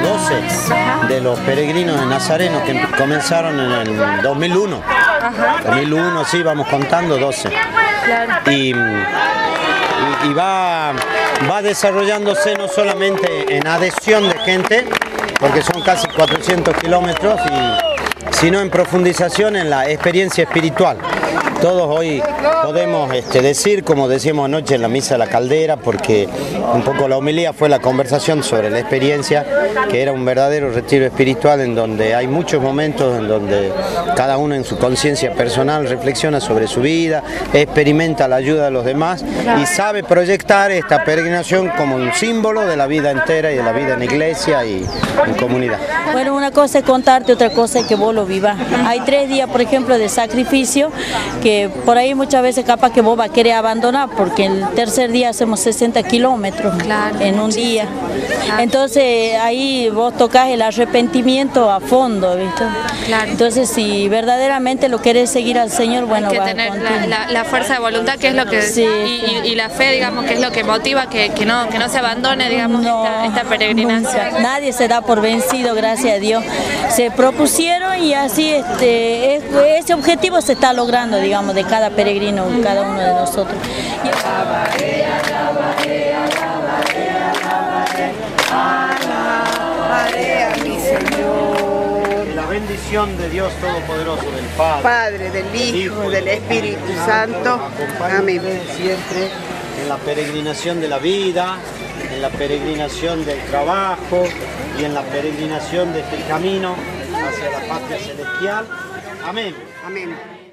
12 de los peregrinos de Nazareno que comenzaron en el 2001. 2001, sí, vamos contando 12. Y, y- y va, va desarrollándose no solamente en adhesión de gente, porque son casi 400 kilómetros, y- sino en profundización en la experiencia espiritual. Todos hoy podemos este, decir, como decíamos anoche en la misa de la caldera, porque un poco la homilía fue la conversación sobre la experiencia, que era un verdadero retiro espiritual en donde hay muchos momentos en donde cada uno en su conciencia personal reflexiona sobre su vida, experimenta la ayuda de los demás y sabe proyectar esta peregrinación como un símbolo de la vida entera y de la vida en iglesia y en comunidad. Bueno, una cosa es contarte, otra cosa es que vos lo vivas. Hay tres días, por ejemplo, de sacrificio, que por ahí muchas veces capaz que vos vas a querer abandonar, porque el tercer día hacemos 60 kilómetros en un día. Entonces ahí vos tocas el arrepentimiento a fondo, ¿viste? Entonces si verdaderamente lo querés seguir al Señor, bueno, que va tener la, la- la fuerza de voluntad que es lo que Sí, y, y- y la fe digamos que es lo que motiva que, que no que no se abandone digamos esta, esta peregrinación Nunca. Nadie se da por vencido, gracias a Dios. Se propusieron y así este, es- ese objetivo se está logrando, digamos, de cada peregrino, cada uno de nosotros. Alabaré a mi Señor. La bendición de Dios Todopoderoso, del Padre, Padre, del Hijo, del Espíritu Santo. Amén. siempre en la peregrinación de la vida, en la peregrinación del trabajo y en la peregrinación de este camino hacia la patria celestial. Amén. Amén.